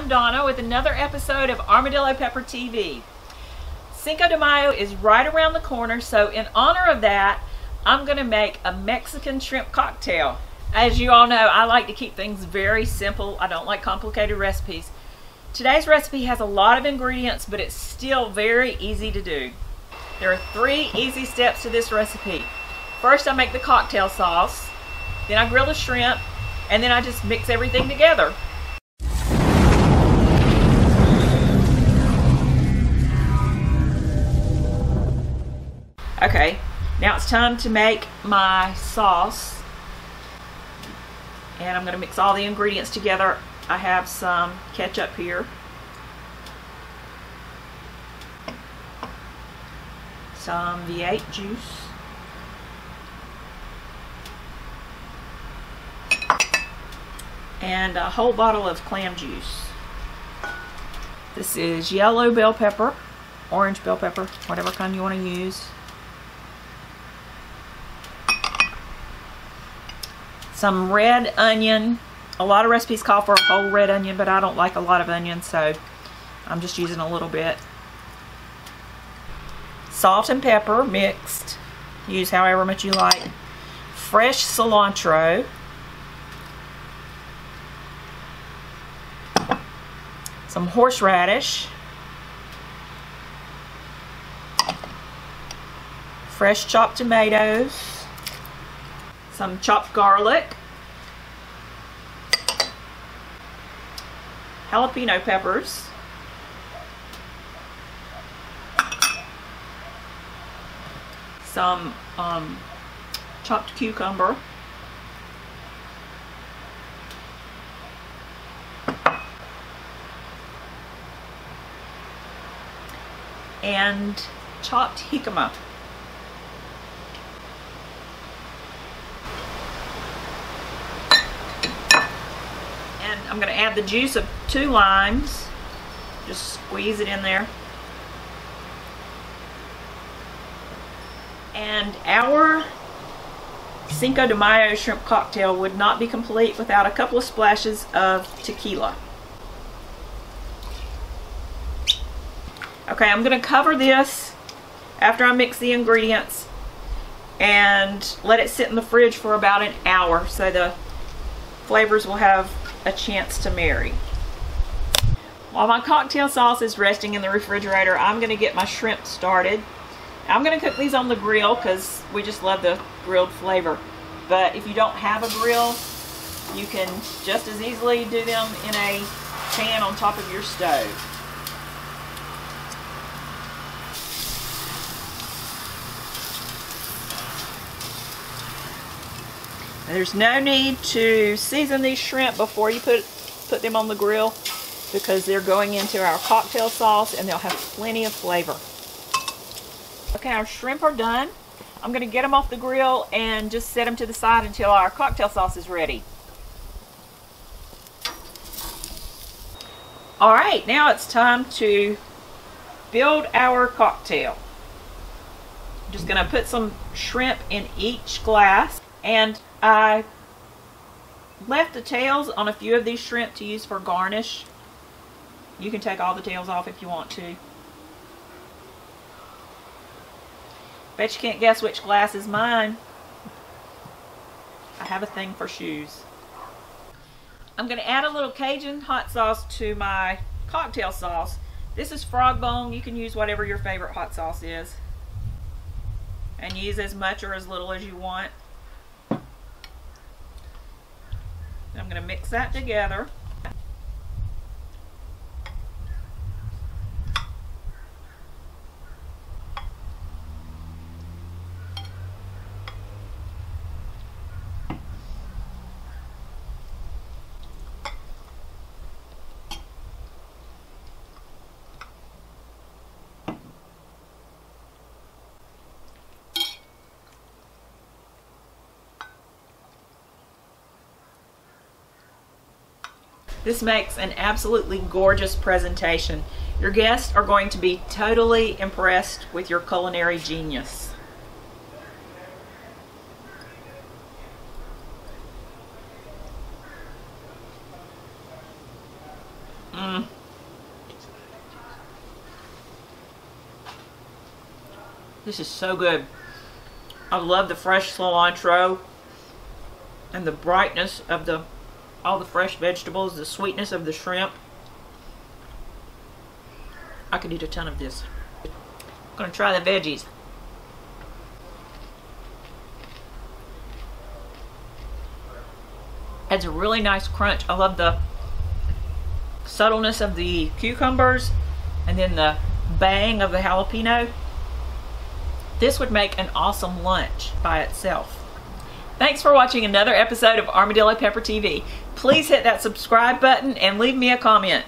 I'm Donna with another episode of Armadillo Pepper TV. Cinco de Mayo is right around the corner, so in honor of that, I'm going to make a Mexican shrimp cocktail. As you all know, I like to keep things very simple. I don't like complicated recipes. Today's recipe has a lot of ingredients, but it's still very easy to do. There are three easy steps to this recipe. First, I make the cocktail sauce, then I grill the shrimp, and then I just mix everything together. Okay, now it's time to make my sauce. And I'm going to mix all the ingredients together. I have some ketchup here. Some V8 juice. And a whole bottle of clam juice. This is yellow bell pepper, orange bell pepper, whatever kind you want to use. Some red onion. A lot of recipes call for a whole red onion, but I don't like a lot of onion, so I'm just using a little bit. Salt and pepper mixed. Use however much you like. Fresh cilantro. Some horseradish. Fresh chopped tomatoes some chopped garlic, jalapeno peppers, some um, chopped cucumber, and chopped jicama. I'm going to add the juice of two limes. Just squeeze it in there. And our Cinco de Mayo shrimp cocktail would not be complete without a couple of splashes of tequila. Okay, I'm going to cover this after I mix the ingredients and let it sit in the fridge for about an hour so the flavors will have a chance to marry. While my cocktail sauce is resting in the refrigerator, I'm going to get my shrimp started. I'm going to cook these on the grill because we just love the grilled flavor. But if you don't have a grill, you can just as easily do them in a pan on top of your stove. There's no need to season these shrimp before you put, put them on the grill because they're going into our cocktail sauce and they'll have plenty of flavor. Okay, our shrimp are done. I'm going to get them off the grill and just set them to the side until our cocktail sauce is ready. All right, now it's time to build our cocktail. I'm just going to put some shrimp in each glass and I left the tails on a few of these shrimp to use for garnish. You can take all the tails off if you want to. Bet you can't guess which glass is mine. I have a thing for shoes. I'm going to add a little Cajun hot sauce to my cocktail sauce. This is frog bone. You can use whatever your favorite hot sauce is. And use as much or as little as you want. I'm going to mix that together. This makes an absolutely gorgeous presentation. Your guests are going to be totally impressed with your culinary genius. Mm. This is so good. I love the fresh cilantro and the brightness of the all the fresh vegetables, the sweetness of the shrimp. I could eat a ton of this. I'm gonna try the veggies. Has a really nice crunch. I love the subtleness of the cucumbers and then the bang of the jalapeno. This would make an awesome lunch by itself. Thanks for watching another episode of Armadillo Pepper TV. Please hit that subscribe button and leave me a comment.